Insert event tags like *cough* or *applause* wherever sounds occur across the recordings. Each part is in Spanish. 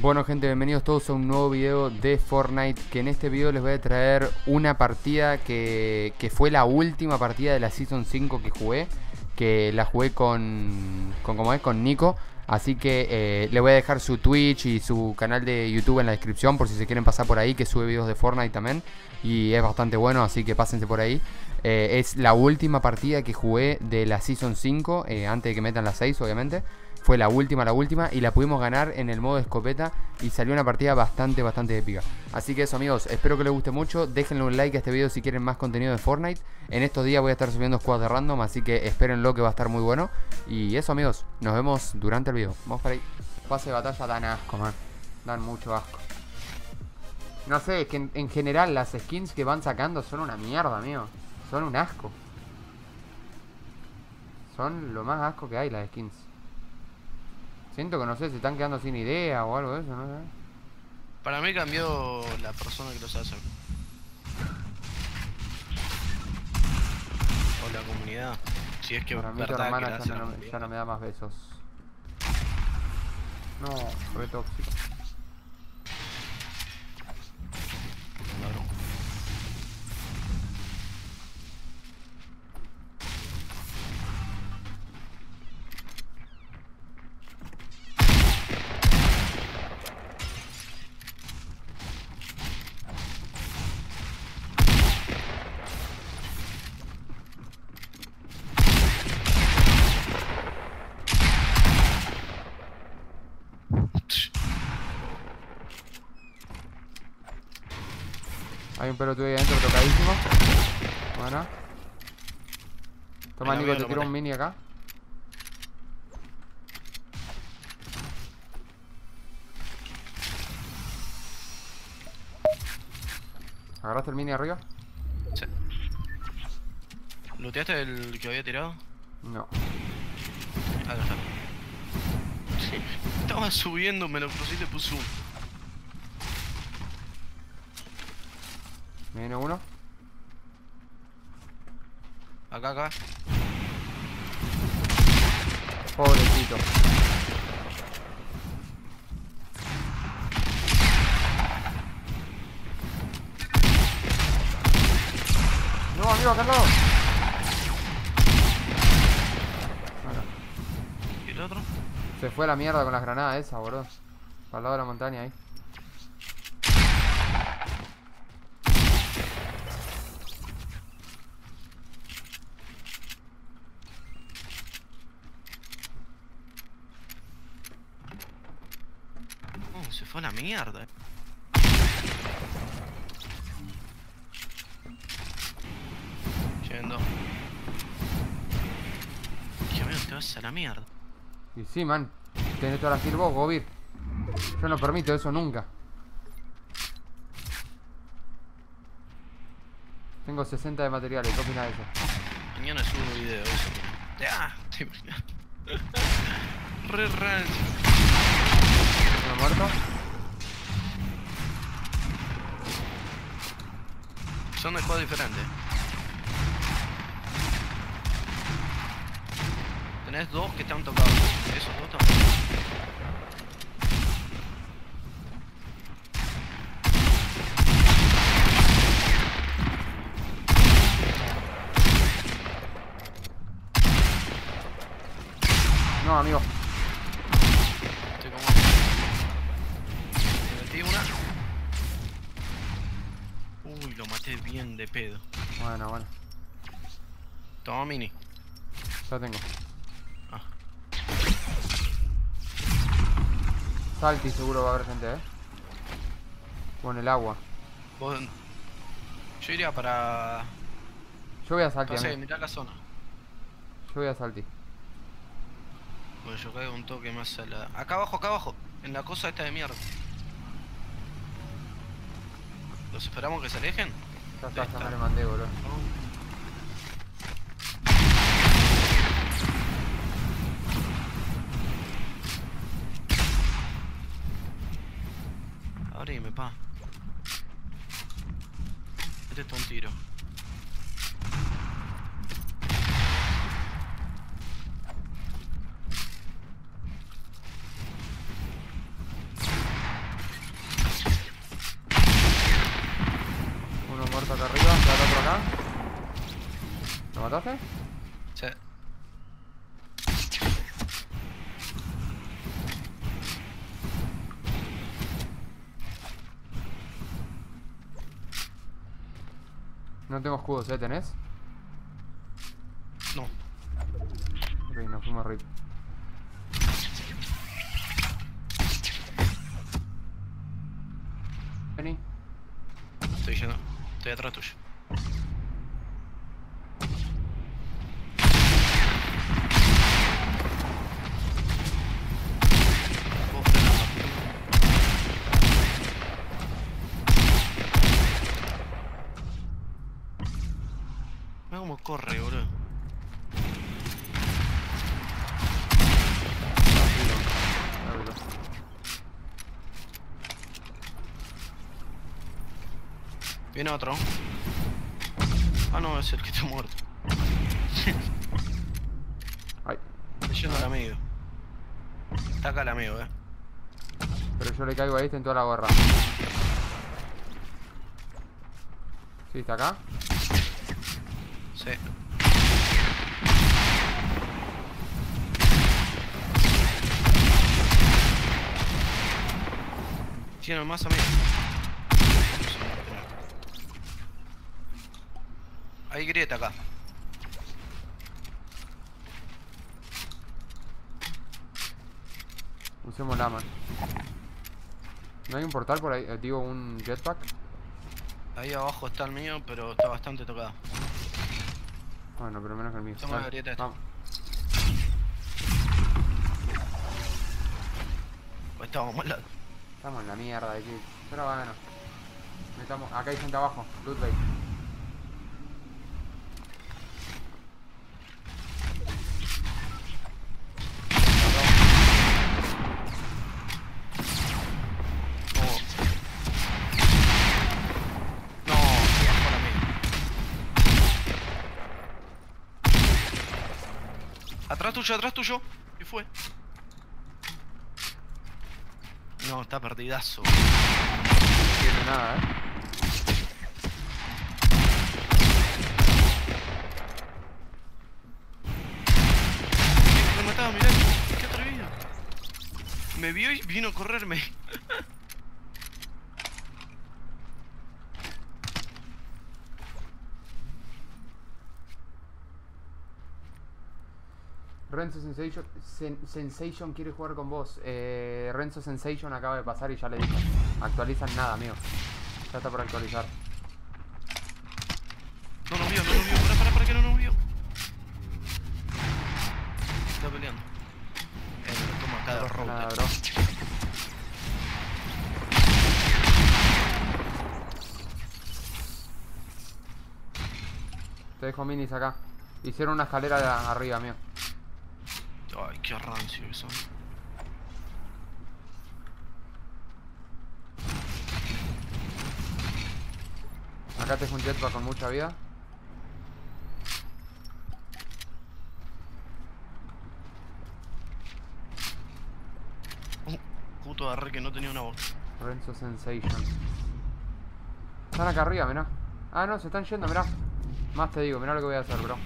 Bueno gente, bienvenidos todos a un nuevo video de Fortnite Que en este video les voy a traer una partida que, que fue la última partida de la Season 5 que jugué Que la jugué con, con como es, con Nico. Así que eh, le voy a dejar su Twitch y su canal de YouTube en la descripción Por si se quieren pasar por ahí, que sube videos de Fortnite también Y es bastante bueno, así que pásense por ahí. Eh, Es la última partida que jugué de la Season 5 eh, Antes de que metan la 6 obviamente fue la última, la última y la pudimos ganar en el modo escopeta y salió una partida bastante, bastante épica. Así que eso amigos, espero que les guste mucho, déjenle un like a este video si quieren más contenido de Fortnite. En estos días voy a estar subiendo squads de random, así que espérenlo que va a estar muy bueno. Y eso amigos, nos vemos durante el video. Vamos para ahí. Pase de batalla dan asco, man. Dan mucho asco. No sé, es que en, en general las skins que van sacando son una mierda, amigo. Son un asco. Son lo más asco que hay las skins. Siento que no sé, se están quedando sin idea o algo de eso, no sé. Para mí cambió la persona que los hace. O la comunidad. Si es que Para mí tu hermana ya no, ya me da más besos. No, re tóxico. Hay un pelotudo ahí adentro tocadísimo. Bueno. Toma Nico, te tiro un mini acá. ¿Agarraste el mini arriba? Sí. ¿Looteaste el que había tirado? No. Ah, acá está. Estaba subiendo, me lo crucé y le puse uno. Me viene uno. Acá, acá. Pobrecito. No, amigo, acá al lado. ¿Y el otro? se fue a la mierda con las granadas esa, boludo. Para el lado de la montaña ahí. Oh, se fue a la mierda. Yendo. Que amigo, te vas a la mierda. Y sí, man. Tenés toda la vos, Gobir. Yo no permito eso nunca. Tengo 60 de materiales, ¿qué opinas de eso? Mañana subo un video eso. Ya, te imaginas. *laughs* Re rancho. ¿Uno muerto? Son de juegos diferentes. Tenés dos que están tocados. Esos dos están No, amigo. Uy, lo maté bien de pedo. Bueno, bueno. Toma mini. Ya tengo. Ah. Salti seguro va a haber gente, eh. Con el agua. Vos- Yo iría para. Yo voy a Salti, No sé, mirá la zona. Yo voy a Salti. Bueno, yo caigo un toque más a la. Acá abajo, acá abajo. En la cosa esta de mierda. ¿Los esperamos que se alejen? Ya está, ya me le mandé, boludo. Abrime, pa. Este está un tiro. mataste? Sí. No tengo escudos, ¿eh? ¿Tenés? No. Ok, nos fuimos rip. Vení. Estoy yendo. Estoy atrás tuyo. Vos frenando. Mira cómo corre, boludo. Viene otro. Ah, no, es el que está muerto. Ay, Está yendo el amigo. Está acá el amigo, eh. pero yo le caigo a este en toda la gorra. Sí, está acá. Sí. Tiene más amigos. Hay grieta acá. Usemos la man. ¿No hay un portal por ahí? Eh, digo, un jetpack. Ahí abajo está el mío, pero está bastante tocado. Bueno, pero menos que el mío. Toma la Dale, grieta esta. vamos. O estábamos mal lado. Estamos en la mierda de aquí. Pero bueno. Metamos. Acá hay gente abajo. Loot bait. No. No, se bajó la mía. Atrás tuyo, atrás tuyo. ¿Qué fue? No, está perdidazo. No tiene nada, eh. Me mataba, mirá. Qué atrevido. Me vio y vino a correrme. Renzo Sensation, Sen- Sensation quiere jugar con vos. Eh, Renzo Sensation acaba de pasar y ya le dije. Actualizan nada, amigo. Ya está por actualizar. No nos vio, no nos vio. Para, para, para que no nos vio. Está peleando. Eh, toma acá de Nada, router. bro. Te dejo minis acá. Hicieron una escalera de arriba, amigo. Qué rancio que son. Acá te dejo un jetpack con mucha vida. Uh, puto agarré que no tenía una voz. Renzo Sensation. Están acá arriba, mirá. Ah, no, se están yendo, mirá. Más te digo, mirá lo que voy a hacer, bro.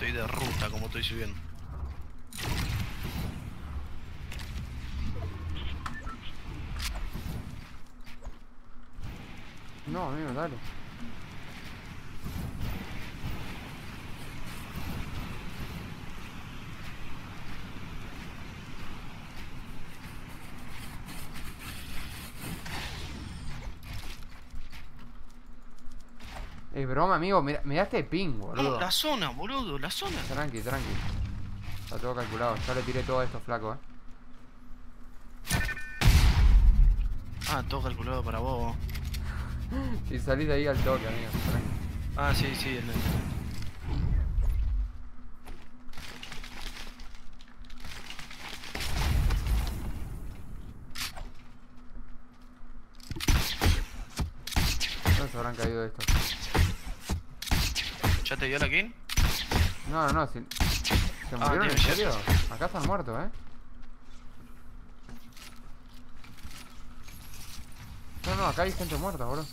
Estoy de ruta como estoy subiendo. No, amigo, dale. Es broma, amigo. Mira, mirá este ping, boludo. No, la zona, boludo, la zona. Tranqui, tranqui. Está todo calculado. Ya le tiré todo esto, flaco, eh. Ah, todo calculado para vos. Y *laughs* salís de ahí al toque, amigo. Ah, sí, sí, el ¿Dónde se habrán caído estos? ¿Ya te dio la kill? No, no, no, si... ¿Se ah, murieron en serio? Acá están muertos, eh No, no, acá hay gente muerta, bro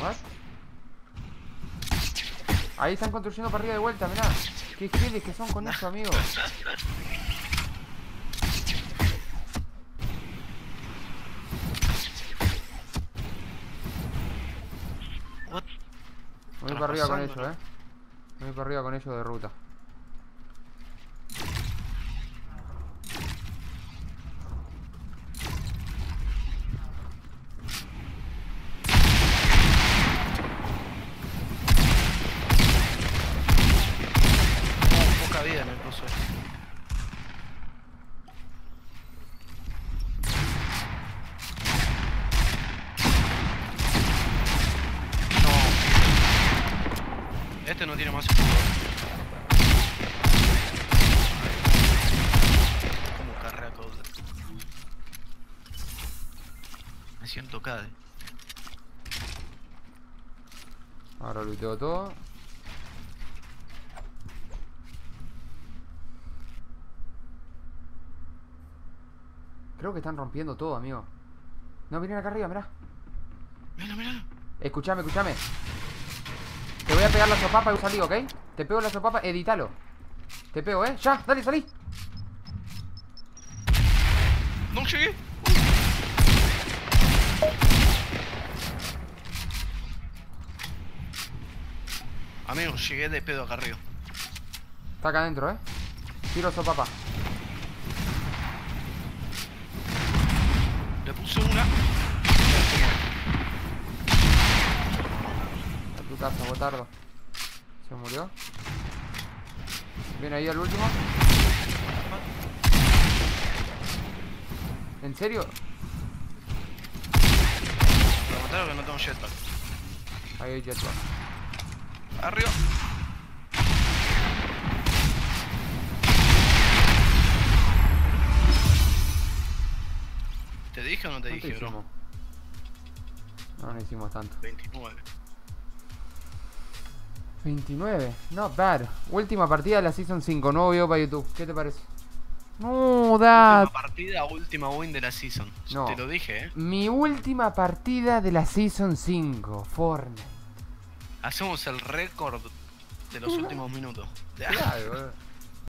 ¿What? Ahí están construyendo para arriba de vuelta, mirá Qué giles que son con eso, amigos voy para arriba con ellos, eh. Voy para arriba con ellos de ruta. Poca vida me puso este. No. Este no tiene más escudo. Como carrea todo. Siento cade. Ahora luteo todo. Creo que están rompiendo todo, amigo. No, vienen acá arriba, mirá. Mira, mira. Escuchame, escuchame. Te voy a pegar la sopapa y salí, ¿ok? Te pego la sopapa, edítalo. Te pego, ¿eh? Ya, dale, salí. No llegué. Amigo, llegué de pedo acá arriba. Está acá adentro, ¿eh? Tiro sopapa. Le puse una. A tu casa, botardo. Se murió. Viene ahí al último. ¿En serio? Lo mataron que no tengo jetpack. Ahí hay jetpack. Arriba. ¿Te dije o no te ¿Cuánto dije, bro? hicimos? No, no hicimos tanto. 29. 29, not bad. Última partida de la Season 5, nuevo video para YouTube. ¿Qué te parece? No, da. Última partida, última win de la season. No. Te lo dije, eh. Mi última partida de la Season 5, Fortnite. Hacemos el récord de los últimos minutos. Claro, boludo.